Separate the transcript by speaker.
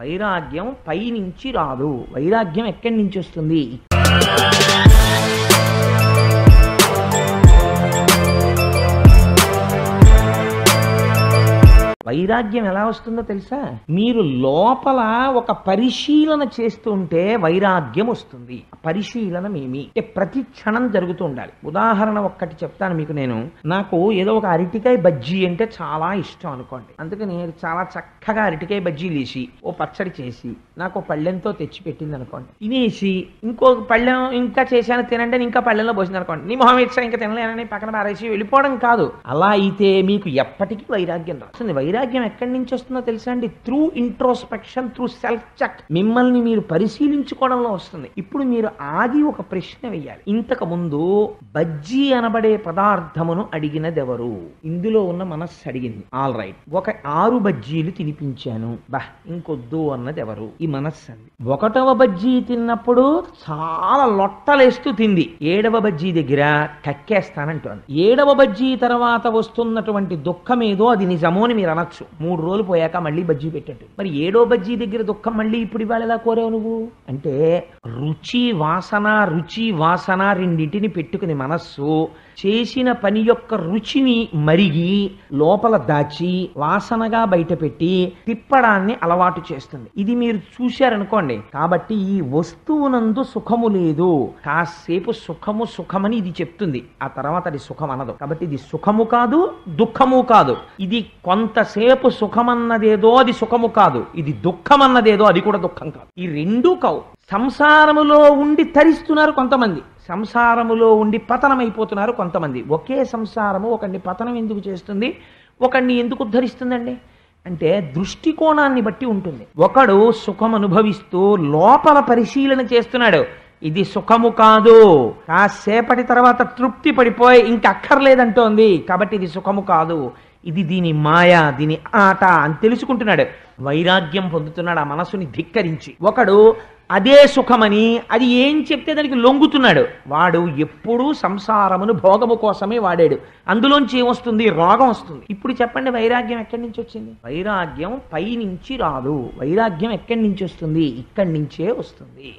Speaker 1: వైరాగ్యం పైనుంచి రాదు. వైరాగ్యం ఎక్కడి నుంచి వస్తుంది? వైరాగ్యం ఎలా వస్తుందో తెలుసా? మీరు లోపల ఒక పరిశీలన చేస్తుంటే వైరాగ్యం వస్తుంది. పరిశీలనమేమి? అంటే ప్రతి క్షణం జరుగుతూ ఉండాలి. ఉదాహరణ ఒక్కటి చెప్తాను మీకు నేను. నాకు ఏదో ఒక అరటికాయ బజ్జీ అంటే చాలా ఇష్టం అనుకోండి. అందుకని చాలా చక్కగా అరటికాయ బజ్జీలు వేసి ఓ పచ్చడి చేసి నాకు పళ్ళెంతో తెచ్చి పెట్టింది అనుకోండి. తినేసి ఇంకో పళ్ళెం ఇంకా చేశాను తినండి ఇంకా పళ్ళెంలో పోసింది అనుకోండి. నీ మొహం ఇచ్చా ఇంకా తినలేనని పక్కన పారేసి వెళ్ళిపోవడం కాదు. అలా అయితే మీకు ఎప్పటికీ వైరాగ్యం రాస్తుంది వైరాగ్యం ఎక్కడి నుంచి వస్తుందో తెలుసా అండి? Through introspection through self check మిమ్మల్ని మీరు పరిశీలించుకోవడంలో వస్తుంది. ఇప్పుడు మీరు ఆగి ఒక ప్రశ్న వేయాలి. ఇంతకు ముందు బజ్జీ అనబడే పదార్థమును అడిగినదెవరు? ఇందులో ఉన్న మనస్సు అడిగింది. ఆల్ రైట్ ఒక ఆరు బజ్జీలు తినిపించాను. బా ఇంకొద్దు అన్నది ఎవరు ఈ మనస్సు అంది. ఒకటవ బజ్జీ తిన్నప్పుడు చాలా లొట్టలేస్తూ తింది. ఏడవ బజ్జీ దగ్గర కక్కేస్తానంటోంది. ఏడవ బజ్జీ తర్వాత వస్తున్నటువంటి దుఃఖం ఏదో అది నిజమో అని మీరు అనొచ్చు మూడు రోజులు పోయాక మళ్ళీ బజ్జీ పెట్టట్టు మరి ఏడో బజ్జీ దగ్గర దుఃఖం మళ్ళీ ఇప్పుడు ఇవాళ ఎలా కోరావు నువ్వు? అంటే రుచి వాసన రుచి వాసన రెండింటిని పెట్టుకుని మనస్సు చేసిన పని యొక్క రుచిని మరిగి లోపల దాచి వాసనగా బయటపెట్టి తిప్పడాన్ని అలవాటు చేస్తుంది. ఇది మీరు చూశారనుకోండి. కాబట్టి ఈ వస్తువునందు సుఖము లేదు. కాసేపు సుఖము సుఖమని ఇది చెప్తుంది. ఆ తర్వాత అది సుఖం అనదు కాబట్టి ఇది సుఖము కాదు దుఃఖము కాదు. ఇది కొంత సేపు సుఖమన్నదేదో అది సుఖము కాదు. ఇది దుఃఖమన్నదేదో అది కూడా దుఃఖం కాదు. ఈ రెండూ కావు. సంసారములో ఉండి తరిస్తున్నారు కొంతమంది. సంసారములో ఉండి పతనమైపోతున్నారు కొంతమంది. ఒకే సంసారము ఒకడిని పతనం ఎందుకు చేస్తుంది? ఒకడిని ఎందుకు ఉద్ధరిస్తుందండి? అంటే దృష్టికోణాన్ని బట్టి ఉంటుంది. ఒకడు సుఖం అనుభవిస్తూ లోపల పరిశీలన చేస్తున్నాడు. ఇది సుఖము కాదు. కాసేపటి తర్వాత తృప్తి పడిపోయి ఇంకక్కర్లేదంటోంది కాబట్టి ఇది సుఖము కాదు. ఇది దీని మాయ దీని ఆట అని తెలుసుకుంటున్నాడు. వైరాగ్యం పొందుతున్నాడు ఆ మనసుని ధిక్కరించి. ఒకడు అదే సుఖమని అది ఏం చెప్తే దానికి లొంగుతున్నాడు. వాడు ఎప్పుడూ సంసారమును భోగము కోసమే వాడాడు. అందులోంచి ఏమొస్తుంది? రోగం వస్తుంది. ఇప్పుడు చెప్పండి వైరాగ్యం ఎక్కడి నుంచి వచ్చింది? వైరాగ్యం పై నుంచి రాదు. వైరాగ్యం ఎక్కడి నుంచి వస్తుంది? ఇక్కడి నుంచే వస్తుంది.